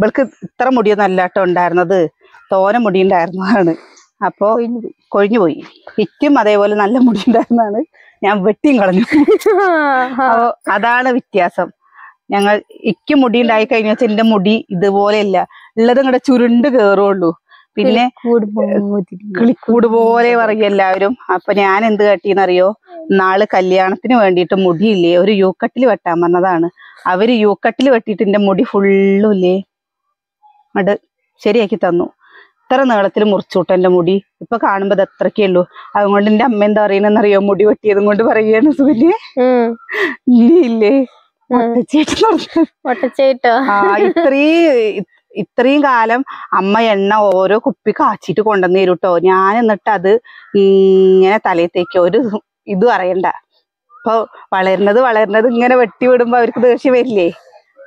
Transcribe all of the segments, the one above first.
ഇവൾക്ക് ഇത്ര മുടിയൊന്നും അല്ലാട്ടോ ഉണ്ടായിരുന്നത്. തോന മുടി ഉണ്ടായിരുന്നതാണ് അപ്പോ കൊഴിഞ്ഞു പോയി. ഇറ്റും അതേപോലെ നല്ല മുടി ഉണ്ടായിരുന്നതാണ് ഞാൻ വെട്ടിയും കളഞ്ഞു. അപ്പോൾ അതാണ് വ്യത്യാസം. ഞങ്ങൾ ഇക്ക് മുടി ഉണ്ടായി കഴിഞ്ഞ വെച്ചാൽ എന്റെ മുടി ഇതുപോലെയല്ല. ഉള്ളത് ഇങ്ങടെ ചുരുണ്ട് കേറുള്ളൂ. പിന്നെ കിളിക്കൂട് പോലെ പറയും എല്ലാവരും. അപ്പൊ ഞാൻ എന്ത് കട്ടിന്നറിയോ നാൾ കല്യാണത്തിന് വേണ്ടിയിട്ട് മുടിയില്ലേ? ഒരു യൂക്കട്ടിൽ വെട്ടാൻ പറഞ്ഞതാണ്. അവർ യൂക്കട്ടിൽ വെട്ടിയിട്ട് എന്റെ മുടി ഫുള്ളും ഇല്ലേ അത് ശരിയാക്കി തന്നു. ഇത്ര നീളത്തിൽ മുറിച്ചുവിട്ടു എന്റെ മുടി. ഇപ്പൊ കാണുമ്പോ അത് അത്രക്കേ ഉള്ളൂ. അതുകൊണ്ട് എന്റെ അമ്മ എന്താ പറയുന്നറിയോ മുടി വെട്ടിയതും കൊണ്ട് പറയുകയാണ് സുഖല്ലേ ഇല്ലേ ഒട്ടച്ചേട്ടോ? ആ ഇത്രയും ഇത്രയും കാലം അമ്മ എണ്ണ ഓരോ കുപ്പി കാച്ചിട്ട് കൊണ്ടുവന്ന് തരും കേട്ടോ ഞാൻ എന്നിട്ട് അത് ഇങ്ങനെ തലയിൽ ഒരു ഇതും അറിയണ്ട. അപ്പൊ വളരുന്നത് വളരുന്നത് ഇങ്ങനെ വെട്ടി വിടുമ്പോ അവർക്ക് ദേഷ്യം വരില്ലേ?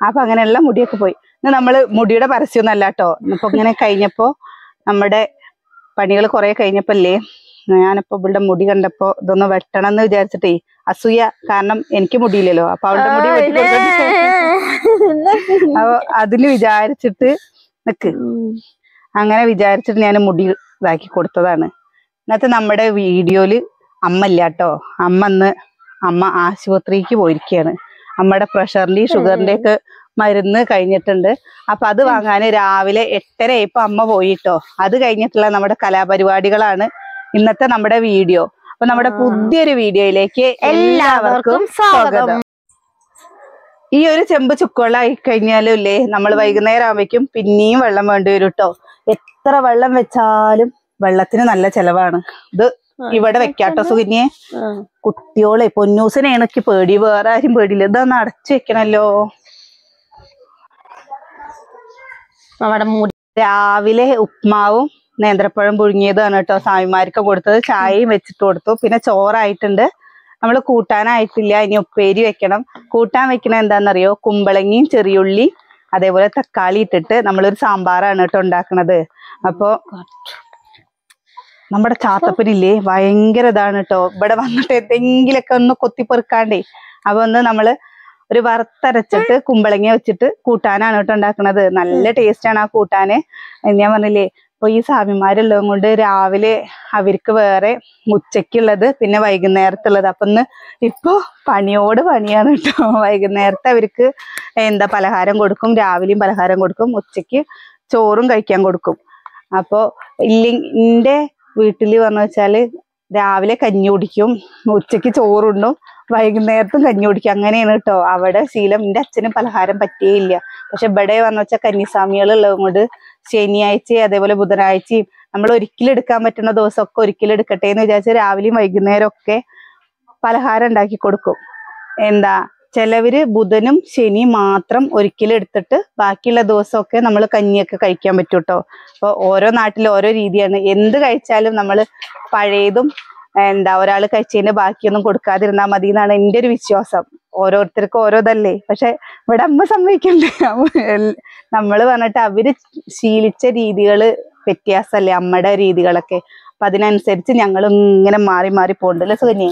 അപ്പൊ അങ്ങനെയുള്ള മുടിയൊക്കെ പോയി. ഇന്ന് നമ്മൾ മുടിയുടെ പരസ്യമൊന്നും അല്ല കേട്ടോ. ഇപ്പൊ ഇങ്ങനെ കഴിഞ്ഞപ്പോ നമ്മുടെ പണികൾ കുറെ കഴിഞ്ഞപ്പോ അല്ലേ ഞാനിപ്പോ ഇവളുടെ മുടി കണ്ടപ്പോ ഇതൊന്ന് വെട്ടണം എന്ന് വിചാരിച്ചിട്ടേ അസൂയ കാരണം എനിക്ക് മുടിയില്ലല്ലോ. അപ്പൊ അവളുടെ മുടി അപ്പൊ അതിന് വിചാരിച്ചിട്ട് നിക്ക്. അങ്ങനെ വിചാരിച്ചിട്ട് ഞാൻ മുടി ഇതാക്കി കൊടുത്തതാണ്. ഇന്നത്തെ നമ്മുടെ വീഡിയോയിൽ അമ്മ ഇല്ല കേട്ടോ. അമ്മ ഇന്ന് അമ്മ ആശുപത്രിക്ക് പോയിരിക്കുകയാണ്. അമ്മയുടെ പ്രഷറിന്റെയും ഷുഗറിന്റെയും ഒക്കെ മരുന്ന് കഴിഞ്ഞിട്ടുണ്ട്. അപ്പൊ അത് വാങ്ങാൻ രാവിലെ എട്ടര ഇപ്പൊ അമ്മ പോയിട്ടോ. അത് കഴിഞ്ഞിട്ടുള്ള നമ്മുടെ കലാപരിപാടികളാണ് ഇന്നത്തെ നമ്മുടെ വീഡിയോ. അപ്പൊ നമ്മുടെ പുതിയൊരു വീഡിയോയിലേക്ക് എല്ലാവർക്കും സ്വാഗതം. ഈ ഒരു ചെമ്പ് ചുക്കുവെള്ളം ആയി കഴിഞ്ഞാലും ഇല്ലേ നമ്മൾ വൈകുന്നേരം ആവുമ്പേക്കും പിന്നെയും വെള്ളം വേണ്ടി വരും കേട്ടോ എത്ര വെള്ളം വെച്ചാലും വെള്ളത്തിന് നല്ല ചെലവാണ്. ഇത് ഇവിടെ വെക്കാട്ടോ സുകന്യെ. കുട്ടിയോളെ പൊന്നൂസിനെ എനിക്ക് പേടി. വേറെ ആരും പേടിയില്ല. ഇതൊന്ന് അടച്ചു വെക്കണല്ലോ. അവിടെ രാവിലെ ഉപ്മാവും നേന്ത്രപ്പഴം പുഴുങ്ങിയതാണ് കേട്ടോ സ്വാമിമാർക്ക് കൊടുത്തത്. ചായയും വെച്ചിട്ട് കൊടുത്തു. പിന്നെ ചോറായിട്ടുണ്ട്. നമ്മൾ കൂട്ടാനായിട്ടില്ല. ഇനി ഉപ്പേരി വെക്കണം. കൂട്ടാൻ വെക്കണ എന്താണെന്നറിയോ? കുമ്പളങ്ങിയും ചെറിയുള്ളി അതേപോലെ തക്കാളി ഇട്ടിട്ട് നമ്മളൊരു സാമ്പാറാണ് കേട്ടോ ഉണ്ടാക്കണത്. അപ്പോ നമ്മുടെ ചാത്തപ്പനില്ലേ? ഭയങ്കര ഇതാണ് കേട്ടോ. ഇവിടെ വന്നിട്ട് എന്തെങ്കിലുമൊക്കെ ഒന്ന് കൊത്തിപ്പെറുക്കാണ്ടേ. അപ്പൊ ഒന്ന് നമ്മൾ ഒരു വറുത്തരച്ചിട്ട് കുമ്പളങ്ങ വെച്ചിട്ട് കൂട്ടാനാണ് കേട്ടോ ഉണ്ടാക്കണത്. നല്ല ടേസ്റ്റ് ആണ് ആ കൂട്ടാന്. ഞാൻ പറഞ്ഞില്ലേ ഇപ്പൊ ഈ സ്വാമിമാരുള്ളതും കൊണ്ട് രാവിലെ അവർക്ക് വേറെ ഉച്ചക്കുള്ളത് പിന്നെ വൈകുന്നേരത്തുള്ളത്. അപ്പൊ ഇന്ന് ഇപ്പൊ പണിയോട് പണിയാണ് കേട്ടോ. വൈകുന്നേരത്തെ അവർക്ക് എന്താ പലഹാരം കൊടുക്കും രാവിലെയും പലഹാരം കൊടുക്കും ഉച്ചയ്ക്ക് ചോറും കഴിക്കാൻ കൊടുക്കും. അപ്പോ ഇല്ല എന്റെ വീട്ടിൽ പറഞ്ഞു വെച്ചാൽ രാവിലെ കഞ്ഞി കുടിക്കും ഉച്ചയ്ക്ക് ചോറുണ്ടും വൈകുന്നേരത്തും കഞ്ഞി കുടിക്കും അങ്ങനെയാണ് കേട്ടോ അവിടെ ശീലം. എന്റെ അച്ഛന് പലഹാരം പറ്റിയില്ല പക്ഷെ ഇവിടെ പറഞ്ഞു വെച്ചാൽ കന്നിസ്വാമികൾ ഉള്ളത് കൊണ്ട് ശനിയാഴ്ചയും അതേപോലെ ബുധനാഴ്ചയും നമ്മൾ ഒരിക്കലും എടുക്കാൻ പറ്റുന്ന ദിവസമൊക്കെ ഒരിക്കലും എടുക്കട്ടെ എന്ന് വിചാരിച്ച് രാവിലെയും വൈകുന്നേരം ഒക്കെ പലഹാരം ഉണ്ടാക്കി കൊടുക്കും. എന്താ? ചിലവര് ബുധനും ശനിയും മാത്രം ഒരിക്കലും എടുത്തിട്ട് ബാക്കിയുള്ള ദിവസമൊക്കെ നമ്മൾ കഞ്ഞിയൊക്കെ കഴിക്കാൻ പറ്റൂട്ടോ. അപ്പോൾ അപ്പൊ ഓരോ നാട്ടിലും ഓരോ രീതിയാണ്. എന്ത് കഴിച്ചാലും നമ്മൾ പഴയതും എന്താ ഒരാൾ കഴിച്ചതിന്റെ ബാക്കിയൊന്നും കൊടുക്കാതിരുന്നാൽ മതി എന്നാണ് എന്റെ ഒരു വിശ്വാസം. ഓരോരുത്തർക്കും ഓരോതല്ലേ. പക്ഷെ ഇവിടെ അമ്മ സംഭവിക്കണ്ടേ നമ്മൾ പറഞ്ഞിട്ട് അവർ ശീലിച്ച രീതികൾ വ്യത്യാസല്ലേ അമ്മയുടെ രീതികളൊക്കെ. അപ്പൊ അതിനനുസരിച്ച് ഞങ്ങൾ ഇങ്ങനെ മാറി മാറി പോണ്ടല്ലേ സുകന്യെ?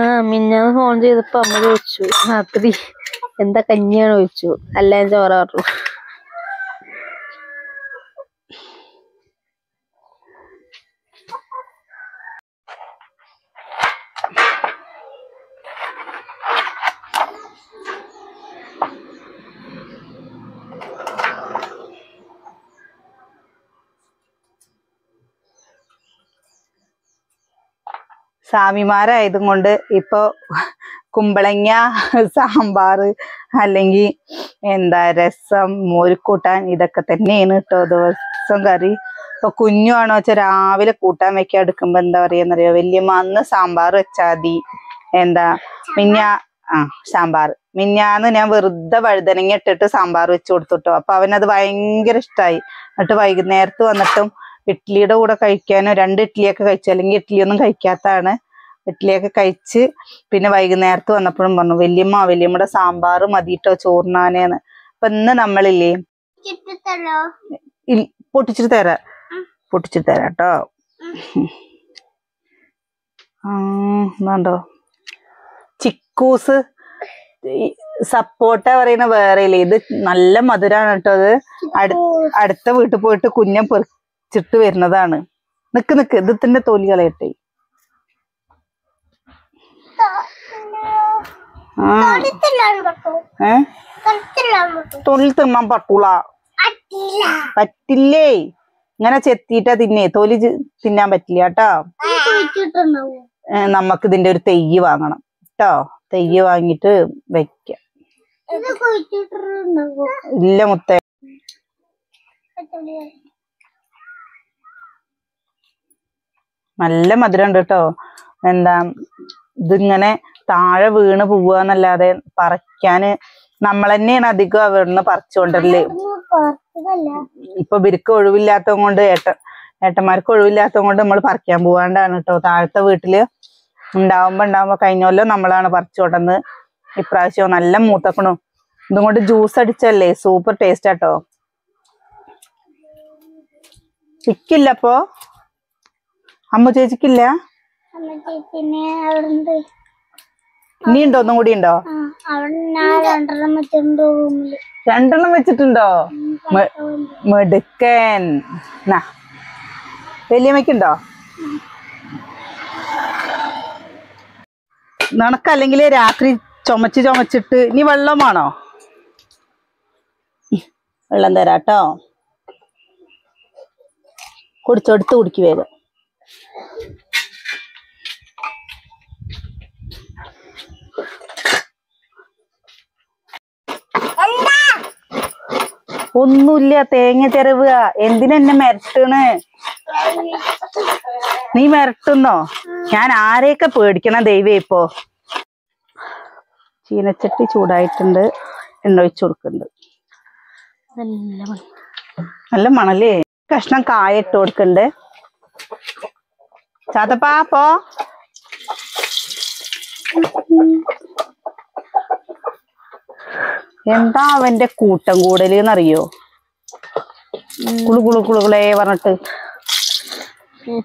ആ മിന്നാന്ന് ഫോൺ ചെയ്തപ്പോ അമ്മ ചോദിച്ചു രാത്രി എന്താ കഞ്ഞിയാണ് ചോദിച്ചു? അല്ല ചോറ പറഞ്ഞു. സ്വാമിമാരായതും കൊണ്ട് ഇപ്പൊ കുമ്പളങ്ങ സാമ്പാർ അല്ലെങ്കിൽ എന്താ രസം മോരിക്കൂട്ടാൻ ഇതൊക്കെ തന്നെയാണ് കേട്ടോ ദിവസം കറി. ഇപ്പൊ കുഞ്ഞുവാണോ വെച്ചാൽ രാവിലെ കൂട്ടാൻ വെക്കാൻ എടുക്കുമ്പോ എന്താ പറയാന്നറിയോ? വല്യമ്മ അന്ന് സാമ്പാർ വെച്ചാൽ മതി. എന്താ മിന്നാ ആ സാമ്പാർ മിന്നാന്ന് ഞാൻ വെറുതെ വഴുതനങ്ങ ഇട്ടിട്ട് സാമ്പാർ വെച്ച് കൊടുത്തുട്ടോ അപ്പൊ അവനത് ഭയങ്കര ഇഷ്ടമായി എന്നിട്ട് വൈകുന്നേരത്ത് വന്നിട്ടും ഇഡ്ഡലിയുടെ കൂടെ കഴിക്കാനോ രണ്ട് ഇഡ്ഡലിയൊക്കെ കഴിച്ചു. അല്ലെങ്കിൽ ഇഡ്ഡലിയൊന്നും കഴിക്കാത്തതാണ്. ഇഡ്ഡലിയൊക്കെ കഴിച്ച് പിന്നെ വൈകുന്നേരത്ത് വന്നപ്പോഴും പറഞ്ഞു വല്യമ്മ വല്യമ്മയുടെ സാമ്പാർ മതിയിട്ടോ ചോറിനാനേന്ന്. അപ്പൊ ഇന്ന് നമ്മളില്ലേ പൊട്ടിച്ചിട്ട് തരാം. പൊട്ടിച്ചിട്ട് തരാം കേട്ടോ എന്നാണ്ടോ ചിക്കൂസ് സപ്പോർട്ട സപ്പോട്ട പറയുന്ന വേറെ ഇല്ലേ ഇത് നല്ല മധുരാണ് കേട്ടോ അത് അടുത്ത വീട്ടിൽ പോയിട്ട് കുഞ്ഞൻ പെറിച്ചിട്ട് വരുന്നതാണ്. നിക്ക് നിക്ക് ഇതിന്റെ തോലി കളയട്ടെ തൊലി തിന്നാൻ പറ്റൂല. പറ്റില്ലേ. ഇങ്ങനെ ചെത്തിട്ടാ തിന്നേ. തൊലി തിന്നാൻ പറ്റില്ല കേട്ടോ. നമ്മക്ക് നമുക്ക് ഇതിന്റെ ഒരു തെയ്യ് വാങ്ങണം. കേട്ടോ? തെയ്യ് വാങ്ങിട്ട് വെക്കാം. ഇല്ല മുത്തേ. നല്ല മധുരം ഉണ്ട് കേട്ടോ. എന്താ ഇതിങ്ങനെ താഴെ വീണ് പോവാന്നല്ലാതെ പറിക്കാന് നമ്മൾ തന്നെയാണ് അധികം അവിടുന്ന് പറിച്ചുകൊണ്ടല്ലേ ഇപ്പൊ ബിരുക്ക് ഒഴിവില്ലാത്തത് കൊണ്ട് ഏട്ട ഏട്ടന്മാർക്ക് ഒഴിവില്ലാത്തത് കൊണ്ട് നമ്മൾ പറിക്കാൻ പോവാണ്ടാണ് കേട്ടോ. താഴത്തെ വീട്ടിൽ ഉണ്ടാവുമ്പോ ഉണ്ടാവുമ്പോ കഴിഞ്ഞ കൊല്ലം നമ്മളാണ് പറിച്ചുകൊണ്ടെന്ന് ഇപ്രാവശ്യം നല്ല മൂത്തക്കണു ഇതും കൊണ്ട് ജ്യൂസ് അടിച്ചല്ലേ സൂപ്പർ ടേസ്റ്റ് ആട്ടോ ചിക്കില്ല അപ്പോ അമ്മ ചേച്ചിക്കില്ല? ഇനി ഉണ്ടോ ഒന്നും കൂടി ഉണ്ടോ? രണ്ടെണ്ണം വെച്ചിട്ടുണ്ട് മെടുക്കൻ. വലിയമ്മയ്ക്കുണ്ടോ? നിനക്കല്ലെങ്കിൽ രാത്രി ചുമച്ച് ചുമച്ചിട്ട് ഇനി വെള്ളം വേണോ വെള്ളം തരാട്ടോ. കുടിച്ചെടുത്ത് കുടിക്ക് വേഗം. ഒന്നുമില്ല തേങ്ങ ചെരവുക. എന്തിനെന്നെ മിരട്ടണ്? നീ മിരട്ടുന്നോ? ഞാൻ ആരെയൊക്കെ പേടിക്കണം ദൈവം ഇപ്പോ? ചീനച്ചട്ടി ചൂടായിട്ടുണ്ട് എണ്ണ ഒഴിച്ചു കൊടുക്കുന്നുണ്ട്. നല്ല മണല്ലേ? മണലേ കഷ്ണം കായ ഇട്ട് കൊടുക്കണ്ട് ചാത്തപ്പാ പോ. എന്താ അവന്റെ കൂട്ടം കൂടൽ എന്നറിയോ കുളു കുളു കുളുകളെ പറഞ്ഞിട്ട്.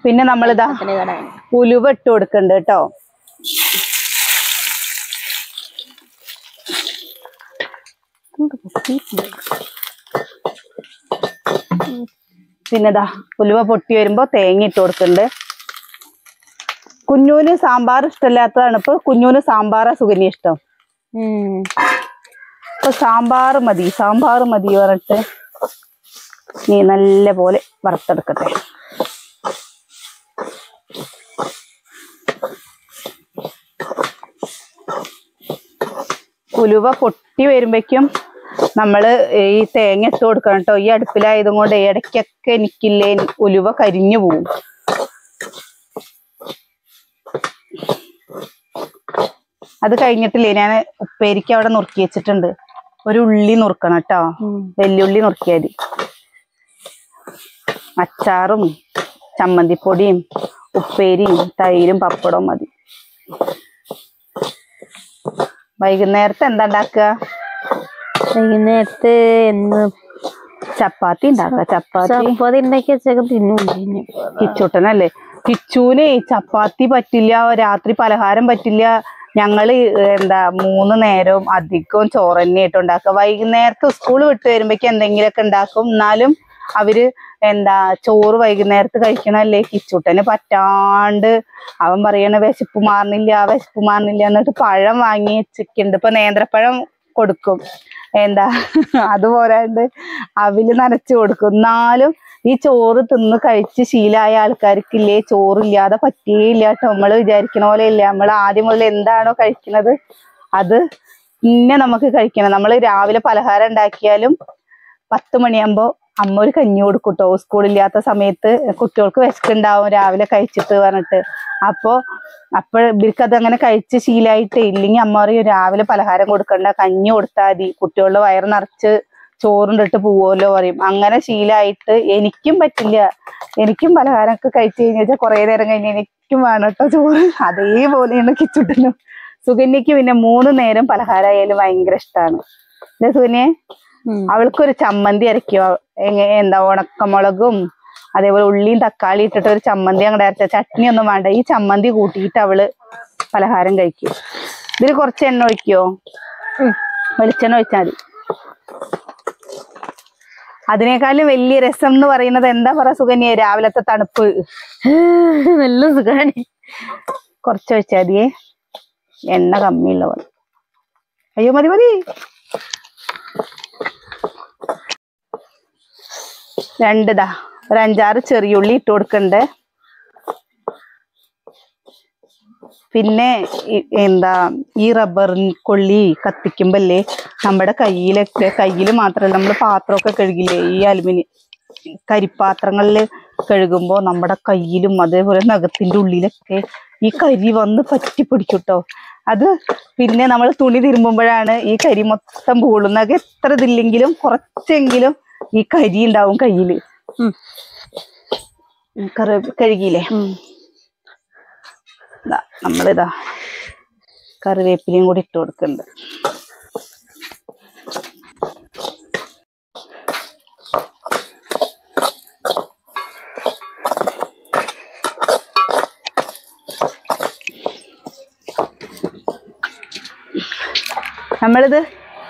പിന്നെ നമ്മളിതാ. ഉലുവ ഇട്ട് കൊടുക്കണ്ട് കേട്ടോ. പിന്നെതാ ഉലുവ പൊട്ടി വരുമ്പോ തേങ്ങ ഇട്ട് കൊടുക്കണ്ട്. കുഞ്ഞൂന് സാമ്പാർ ഇഷ്ടമില്ലാത്തതാണ്. ഇപ്പൊ കുഞ്ഞൂന് സാമ്പാറാ സുഗന്യ ഇഷ്ടം. ഇപ്പൊ സാമ്പാർ മതി സാമ്പാർ മതി പറഞ്ഞിട്ട് നീ നല്ല പോലെ വറുത്തെടുക്കട്ടെ. ഉലുവ പൊട്ടി വരുമ്പോഴേക്കും നമ്മൾ ഈ തേങ്ങ ഇട്ട് കൊടുക്കണം കേട്ടോ. ഈ അടുപ്പിലായതും കൊണ്ട് ഇടയ്ക്കൊക്കെ എനിക്കില്ലേ ഉലുവ കരിഞ്ഞു പോവും. അത് കഴിഞ്ഞിട്ടില്ലേ ഞാൻ ഉപ്പേരിക്ക് അവിടെ നുറുക്കി വെച്ചിട്ടുണ്ട്. ഒരു ഉള്ളി നുറുക്കണം കേട്ടോ. വെല്ലുള്ളി നുറുക്കിയാൽ അച്ചാറും ചമ്മന്തിപ്പൊടിയും ഉപ്പേരിയും തൈരും പപ്പടവും മതി. വൈകുന്നേരത്തെ എന്താ ഉണ്ടാക്കുക? വൈകുന്നേരത്ത് എന്ന് ചപ്പാത്തി ഉണ്ടാക്കുക. ചപ്പാത്തി. ചപ്പാത്തി ഉണ്ടാക്കി വെച്ചൊക്കെ തിന്നു. കിച്ചൂട്ടനല്ലേ? കിച്ചൂന് ചപ്പാത്തി പറ്റില്ല രാത്രി പലഹാരം പറ്റില്ല ഞങ്ങൾ എന്താ മൂന്ന് നേരവും അധികവും ചോറ് തന്നെ ആയിട്ട് ഉണ്ടാക്കുക. വൈകുന്നേരത്ത് സ്കൂൾ വിട്ട് വരുമ്പോഴേക്ക് എന്തെങ്കിലുമൊക്കെ ഉണ്ടാക്കും. എന്നാലും അവർ എന്താ ചോറ് വൈകുന്നേരത്ത് കഴിക്കണല്ലേ കിച്ചൂട്ടന് പറ്റാണ്ട് അവൻ പറയണ വിശപ്പ് മാറുന്നില്ല വിശപ്പ് മാറുന്നില്ല എന്നിട്ട് പഴം വാങ്ങി വെച്ചിട്ടുണ്ട്. ഇപ്പൊ നേന്ത്രപ്പഴം കൊടുക്കും. എന്താ അതുപോരാണ്ട് അവിൽ നനച്ചു കൊടുക്കും. എന്നാലും ഈ ചോറ് തിന്ന് കഴിച്ച് ശീലമായ ആൾക്കാർക്കില്ലേ? ചോറില്ലാതെ പറ്റിയില്ല കേട്ടോ നമ്മൾ വിചാരിക്കണ പോലെ ഇല്ല നമ്മൾ ആദ്യം മുതൽ എന്താണോ കഴിക്കുന്നത് അത് പിന്നെ നമുക്ക് കഴിക്കണം. നമ്മൾ രാവിലെ പലഹാരം ഉണ്ടാക്കിയാലും പത്ത് മണിയാകുമ്പോ അമ്മ ഒരു കഞ്ഞി കൊടുക്കും കേട്ടോ സ്കൂളില്ലാത്ത സമയത്ത് കുട്ടികൾക്ക് വിശക്കുണ്ടാവും രാവിലെ കഴിച്ചിട്ട് പറഞ്ഞിട്ട്. അപ്പോ അപ്പോൾ ഇവർക്ക് അതങ്ങനെ കഴിച്ച് ശീലായിട്ട് ഇല്ലെങ്കിൽ അമ്മ പറയും രാവിലെ പലഹാരം കൊടുക്കണ്ട കഞ്ഞി കൊടുത്താൽ മതി. കുട്ടികളുടെ വയറ് നിറച്ച് ചോറുണ്ടിട്ട് പോവുമല്ലോ പറയും. അങ്ങനെ ശീലമായിട്ട് എനിക്കും പറ്റില്ല. എനിക്കും പലഹാരമൊക്കെ കഴിച്ചു കഴിഞ്ഞാൽ കുറെ നേരം കഴിഞ്ഞ് എനിക്കും വേണം കേട്ടോ ചോറ്. അതേപോലെയാണ് കിച്ചുട്ടനും. സുകന്യക്ക് പിന്നെ മൂന്ന് നേരം പലഹാരമായാലും ഭയങ്കര ഇഷ്ടമാണ് അല്ലേ സുകന്യെ? അവൾക്കൊരു ചമ്മന്തി അരയ്ക്കുക എങ്ങ- എന്താ ഉണക്കമുളകും അതേപോലെ ഉള്ളിയും തക്കാളി ഇട്ടിട്ട് ഒരു ചമ്മന്തി അങ്ങോട്ട് അരച്ച ചട്നി ഒന്നും വേണ്ട. ഈ ചമ്മന്തി കൂട്ടിയിട്ട് അവൾ പലഹാരം കഴിക്കും. ഇതിൽ കുറച്ച് എണ്ണ ഒഴിക്കോ? വെളിച്ചെണ്ണ ഒഴിച്ചാൽ മതി. അതിനേക്കാളും വലിയ രസം എന്ന് പറയുന്നത് എന്താ പറ സുകന്യ? രാവിലത്തെ തണുപ്പ്. നല്ല സുഖാണ്. കുറച്ച് വെച്ചാ മതിയേ. എണ്ണ കമ്മിയുള്ള പോലെ അയ്യോ മതി മതി. രണ്ടിതാ ഒരു അഞ്ചാറ് ചെറിയുള്ളി ഇട്ട് കൊടുക്കണ്ട്. പിന്നെ എന്താ ഈ റബ്ബർ കൊള്ളി കത്തിക്കുമ്പല്ലേ നമ്മുടെ കയ്യിലൊക്കെ കയ്യിൽ മാത്രമല്ല നമ്മൾ പാത്രമൊക്കെ കഴുകില്ലേ? ഈ അലുമിനിയം കരിപ്പാത്രങ്ങളിൽ കഴുകുമ്പോൾ നമ്മുടെ കയ്യിലും അതേപോലെ നഖത്തിന്റെ ഉള്ളിലൊക്കെ ഈ കരി വന്ന് പറ്റി പിടിക്കൂട്ടോ. അത് പിന്നെ നമ്മൾ തുണി തിരുമ്പുമ്പോഴാണ് ഈ കരി മൊത്തം പൂളുന്നത്. എത്ര ഇതില്ലെങ്കിലും കുറച്ചെങ്കിലും ഈ കരി ഉണ്ടാവും. കറി കഴുകിയില്ലേ? നമ്മളിതാ കറിവേപ്പിലയും കൂടി ഇട്ട് കൊടുക്കുന്നുണ്ട്. നമ്മളിത്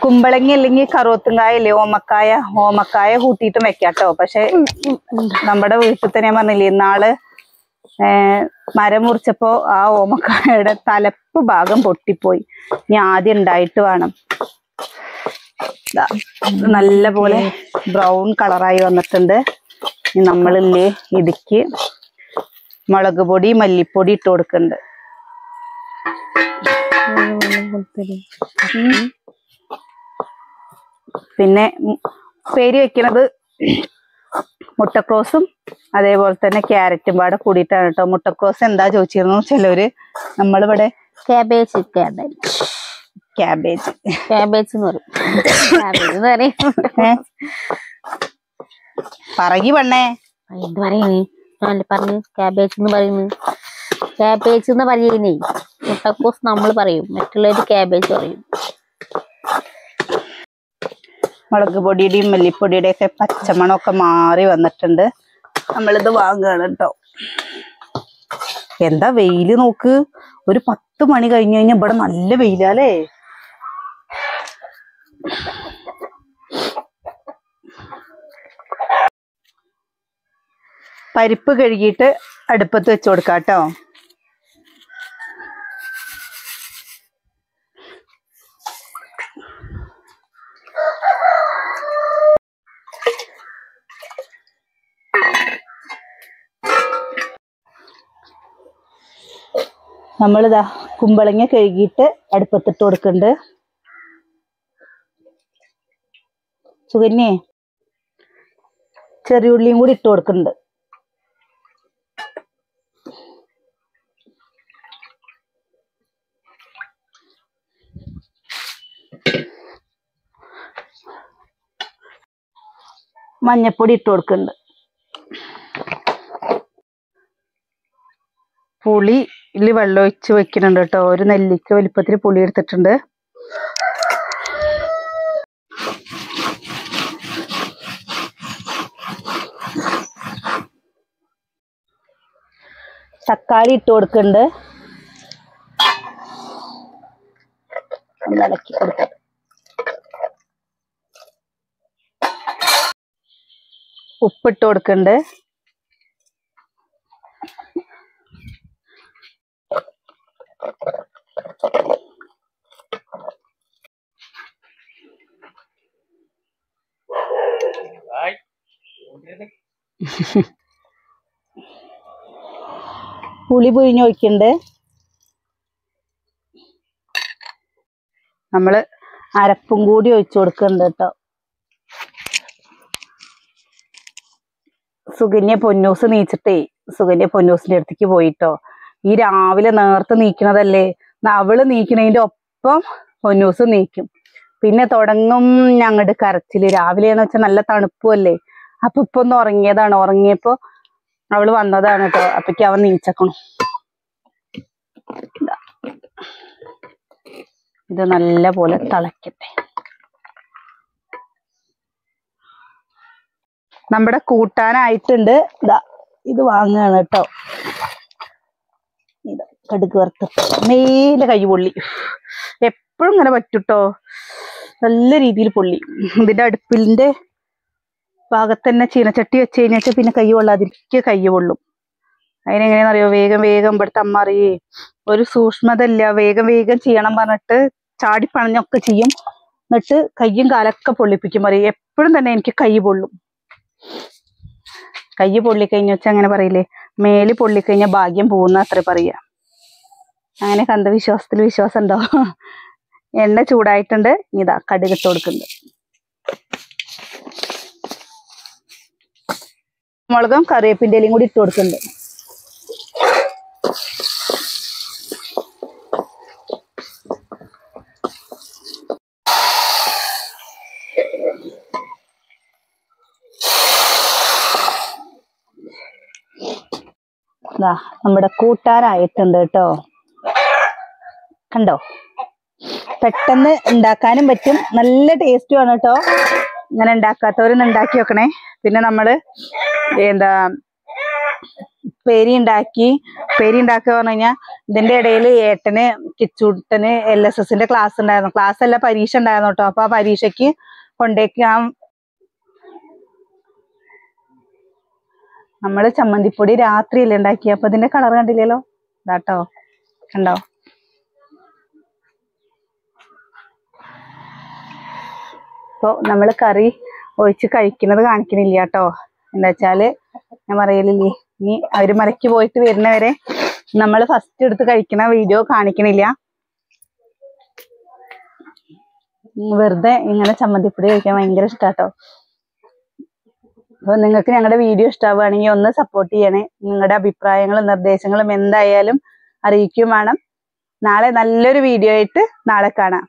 കുമ്പളങ്ങി അല്ലെങ്കിൽ കറുവത്തുങ്കായ അല്ലേ ഓമക്കായ ഓമക്കായ കൂട്ടിയിട്ടും വെക്കാട്ടോ. പക്ഷെ നമ്മുടെ വീട്ടിൽ തന്നെ പറഞ്ഞില്ലേ ഏ, മരം മുറിച്ചപ്പോ ആ ഓമക്കായയുടെ തലപ്പ് ഭാഗം പൊട്ടിപ്പോയി. ഇനി ആദ്യം ഉണ്ടായിട്ട് വേണം. നല്ല പോലെ ബ്രൗൺ കളറായി വന്നിട്ടുണ്ട്. നമ്മളില്ലേ ഇടുക്കി മുളക് പൊടി മല്ലിപ്പൊടി ഇട്ട് കൊടുക്കുന്നുണ്ട്. പിന്നെ പേര് വെക്കണത് മുട്ടക്രോസും അതേപോലെ തന്നെ ക്യാരറ്റും പാടെ കൂടിയിട്ടാണ് കേട്ടോ മുട്ടക്രോസ് എന്താ ചോദിച്ചിരുന്നു ചിലവര് നമ്മളിവിടെ ക്യാബേജ് ക്യാബേജ്. ക്യാബേജ്. ക്യാബേജ് എന്ന് പറയും. ക്യാബേജ് എന്ന് പറയും പെണ്ണേ. എന്ത് പറയുന്നേ പറഞ്ഞു ക്യാബേജ് എന്ന് പറയുന്നു ക്യാബേജ് എന്ന് പറയുന്നേ മുട്ടക്കോസ് നമ്മൾ പറയും. മറ്റുള്ളവര് ക്യാബേജ് പറയും. മുളക് പൊടിയുടെയും മല്ലിപ്പൊടിയുടെയും ഒക്കെ പച്ചമണമൊക്കെ മാറി വന്നിട്ടുണ്ട്. നമ്മളിത് വാങ്ങുകയാണ് കേട്ടോ എന്താ വെയിൽ നോക്ക്. ഒരു പത്ത് മണി കഴിഞ്ഞു കഴിഞ്ഞാൽ ഇവിടെ നല്ല വെയിലാലേ പരിപ്പ് കഴുകിയിട്ട് അടുപ്പത്ത് വെച്ച് കൊടുക്കാം കേട്ടോ നമ്മളിതാ കുമ്പളങ്ങ കഴുകിയിട്ട് അടുപ്പത്തിട്ട് കൊടുക്കുന്നുണ്ട് സുകന്യേ ചെറിയുള്ളിയും കൂടി ഇട്ട് കൊടുക്കുന്നുണ്ട് മഞ്ഞപ്പൊടി ഇട്ട് കൊടുക്കുന്നുണ്ട് പുളി ഇതിൽ വെള്ളം ഒഴിച്ച് വെക്കുന്നുണ്ട് കേട്ടോ. ഒരു നെല്ലിക്ക വലിപ്പത്തിൽ പുളി എടുത്തിട്ടുണ്ട്. തക്കാളി ഇട്ട് കൊടുക്കുന്നുണ്ട്. ഇളക്കി കൊടുക്കാം. ഉപ്പിട്ട് കൊടുക്കുന്നുണ്ട്. പുളി പുഴിഞ്ഞ് ഒഴിക്കുന്നുണ്ട് നമ്മൾ അരപ്പും കൂടി ഒഴിച്ചു കൊടുക്കുന്നുണ്ട് കേട്ടോ. സുകന്യ പൊന്നൂസ് നീച്ചിട്ടേ സുകന്യ പൊന്നൂസിന്റെ അടുത്തേക്ക് പോയിട്ടോ. ഈ രാവിലെ നേർത്ത് നീക്കണതല്ലേ? അവൾ നീക്കണതിന്റെ ഒപ്പം ഒന്നൂസ് നീക്കും. പിന്നെ തുടങ്ങും ഞങ്ങളുടെ കരച്ചിൽ. രാവിലെയെന്ന് വെച്ചാൽ നല്ല തണുപ്പുമല്ലേ അപ്പൊ ഇപ്പൊ ഒന്ന് ഉറങ്ങിയതാണ്. ഉറങ്ങിയപ്പോ അവൾ വന്നതാണ് കേട്ടോ അപ്പൊക്ക് അവൻ നീച്ചക്കണം. ഇത് നല്ല പോലെ തിളക്കട്ടെ. നമ്മുടെ കൂട്ടാനായിട്ടുണ്ട്. ഇതാ ഇത് വാങ്ങുകയാണ് കേട്ടോ കടുക് വറുത്ത് മേലെ കൈ പൊള്ളി. എപ്പോഴും ഇങ്ങനെ പറ്റൂട്ടോ? നല്ല രീതിയിൽ പൊള്ളി. ഇതിന്റെ അടുപ്പിന്റെ ഭാഗത്ത് തന്നെ ചീനച്ചട്ടി വെച്ച് കഴിഞ്ഞാൽ പിന്നെ കൈ കൊള്ളാതിരിക്കുക കൈ പൊള്ളും. അതിനെങ്ങനെയാണെന്ന് അറിയോ? വേഗം വേഗം ഇവിടുത്തെ അമ്മ ഒരു സൂക്ഷ്മത ഇല്ല വേഗം വേഗം ചെയ്യണം പറഞ്ഞിട്ട് ചാടിപ്പണഞ്ഞൊക്കെ ചെയ്യും. എന്നിട്ട് കയ്യും കാലൊക്കെ പൊള്ളിപ്പിക്കും പറയും. എപ്പോഴും തന്നെ എനിക്ക് കൈ പൊള്ളും. കൈ പൊള്ളിക്കഴിഞ്ഞ വെച്ചാൽ അങ്ങനെ പറയില്ലേ? മേൽ പൊള്ളിക്കഴിഞ്ഞാൽ ഭാഗ്യം പോകുന്ന അത്ര പറയാ അങ്ങനെ അന്ധവിശ്വാസത്തിൽ വിശ്വാസം ഉണ്ടോ? എണ്ണ ചൂടായിട്ടുണ്ട്. ഇതാ കടുകിട്ട് കൊടുക്കുന്നുണ്ട് മുളകും കറിവേപ്പിന്റെ ഇലയും കൂടി ഇട്ട് കൊടുക്കുന്നുണ്ട്. നമ്മുടെ കൂട്ടാനായിട്ടുണ്ട് കേട്ടോ. കണ്ടോ? പെട്ടെന്ന് ഉണ്ടാക്കാനും പറ്റും. നല്ല ടേസ്റ്റും ആണ് കേട്ടോ ഇങ്ങനെ ഉണ്ടാക്കാത്തവരൊന്ന് ഉണ്ടാക്കി വെക്കണേ. പിന്നെ നമ്മൾ എന്താ പേരി ഉണ്ടാക്കി. പേരി ഉണ്ടാക്കുക പറഞ്ഞു കഴിഞ്ഞാൽ ഇതിന്റെ ഇടയിൽ ഏട്ടന് കിച്ചൂട്ടന് എൽ എസ് എസിന്റെ ക്ലാസ് ഉണ്ടായിരുന്നു. ക്ലാസ് അല്ല പരീക്ഷ ഉണ്ടായിരുന്നു കേട്ടോ അപ്പൊ ആ പരീക്ഷയ്ക്ക് കൊണ്ടേക്കാം നമ്മൾ ചമ്മന്തിപ്പൊടി രാത്രിയല്ലേ ഉണ്ടാക്കി അപ്പൊ ഇതിന്റെ കളർ കണ്ടില്ലല്ലോ? ഇതാട്ടോ. കണ്ടോ? അപ്പൊ നമ്മൾ കറി ഒഴിച്ച് കഴിക്കുന്നത് കാണിക്കണില്ല കേട്ടോ. എന്താ വെച്ചാൽ ഞാൻ പറയലില്ലേ ഇനി അവർ മലയ്ക്ക് പോയിട്ട് വരുന്നവരെ നമ്മൾ ഫസ്റ്റ് എടുത്ത് കഴിക്കുന്ന വീഡിയോ കാണിക്കണില്ല. വെറുതെ ഇങ്ങനെ ചമ്മന്തിപ്പൊടി കഴിക്കാൻ ഭയങ്കര ഇഷ്ടാട്ടോ അപ്പൊ നിങ്ങൾക്ക് ഞങ്ങളുടെ വീഡിയോ ഇഷ്ടമാവുകയാണെങ്കിൽ ഒന്ന് സപ്പോർട്ട് ചെയ്യണേ. നിങ്ങളുടെ അഭിപ്രായങ്ങളും നിർദ്ദേശങ്ങളും എന്തായാലും അറിയിക്കും വേണം. നാളെ നല്ലൊരു വീഡിയോ ആയിട്ട് നാളെ കാണാം.